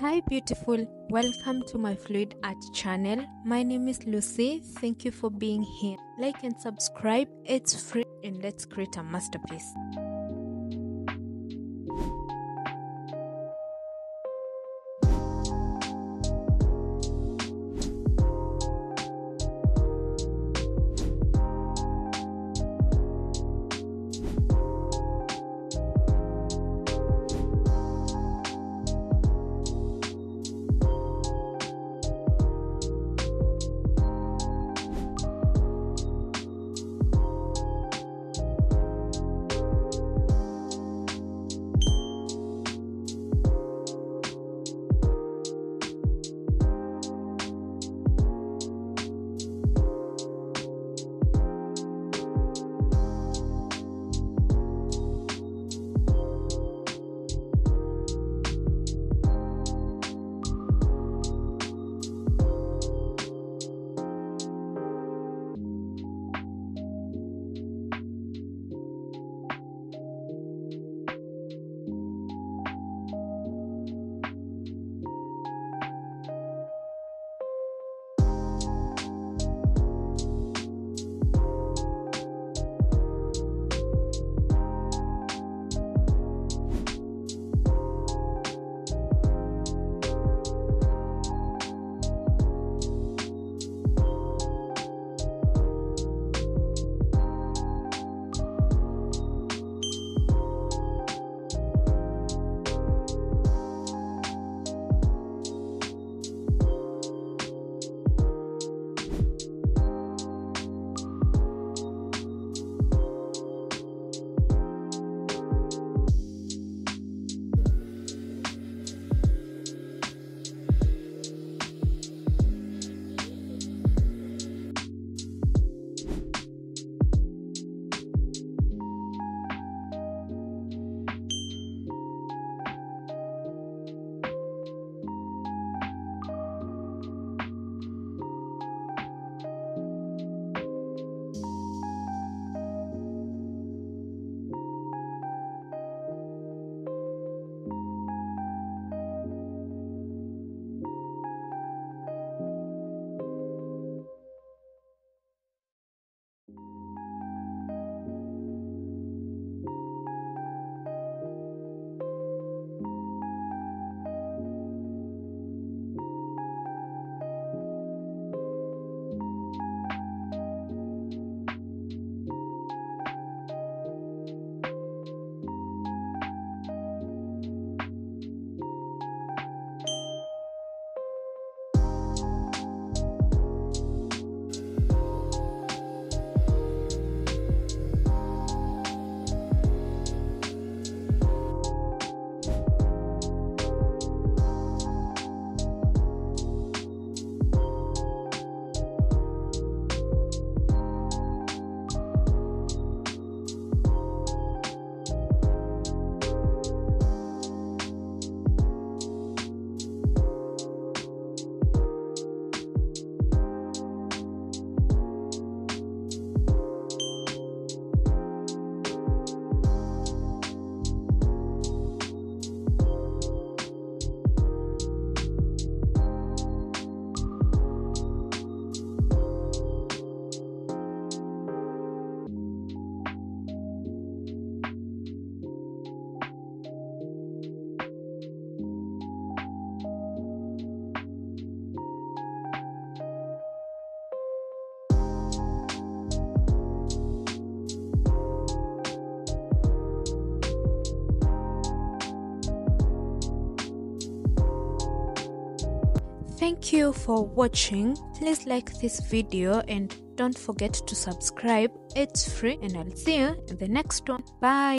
Hi, beautiful. Welcome to my Fluid Art channel. My name is Lucy. Thank you for being here. Like and subscribe, it's free, and let's create a masterpiece. Thank you for watching. Please like this video and don't forget to subscribe. It's free and I'll see you in the next one. Bye.